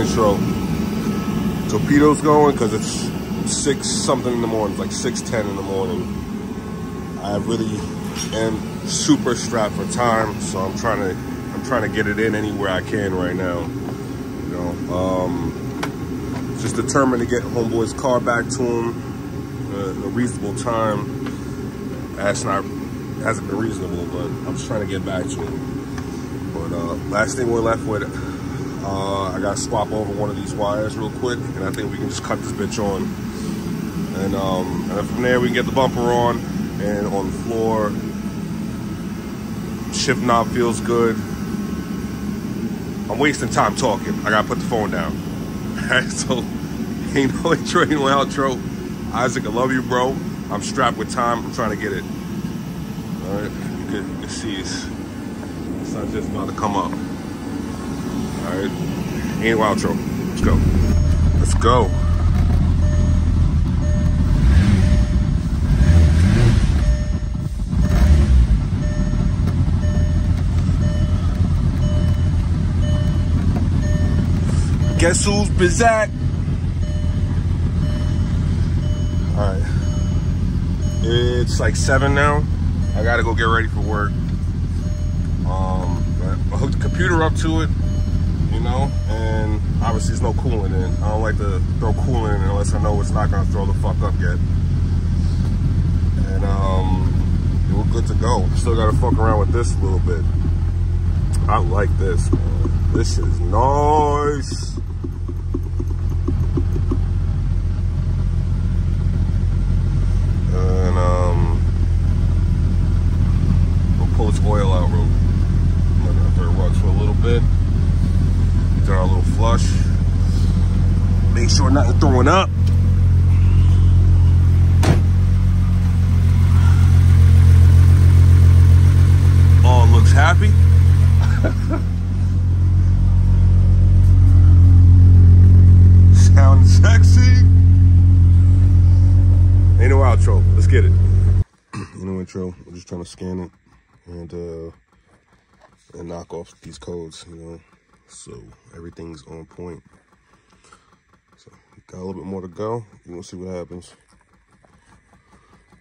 intro. Torpedo's going because it's six something in the morning, like six ten in the morning. I really am super strapped for time, so I'm trying to I'm trying to get it in anywhere I can right now. You know, um, just determined to get homeboy's car back to him in a reasonable time. That's not hasn't been reasonable, but I'm just trying to get back to him. But uh, last thing we're left with, uh, I got to swap over one of these wires real quick, and I think we can just cut this bitch on. And, um, and from there, we can get the bumper on, and on the floor, shift knob feels good. I'm wasting time talking. I gotta put the phone down. Alright, so ain't no intro, ain't no outro. Isaac, I love you, bro. I'm strapped with time. I'm trying to get it. Alright, you can, see it's, the sun's just about to come up. Alright, ain't no outro. Let's go. Let's go. Guess who's Bizak? Alright. It's like 7 now. I gotta go get ready for work. Um, I hooked the computer up to it, you know, and obviously there's no coolant in. I don't like to throw coolant in unless I know it's not gonna throw the fuck up yet. And um, we're good to go. Still gotta fuck around with this a little bit. I like this, man. This is nice. And um, we'll pull oil out it for a little bit. Get our little flush. Make sure nothing throwing up. All looks happy. Sound sexy. Ain't no outro. Let's get it. Ain't no intro. We're just trying to scan it and uh and knock off these codes, you know. So everything's on point. So got a little bit more to go. You will see what happens.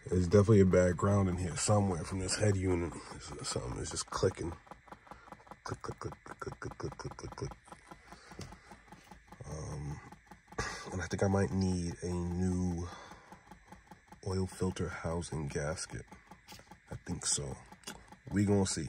There's definitely a bad ground in here somewhere from this head unit. Something is just clicking. Click, click, click, click, click, click, click, click, click, click. Um, and I think I might need a new oil filter housing gasket. I think so. We gonna see.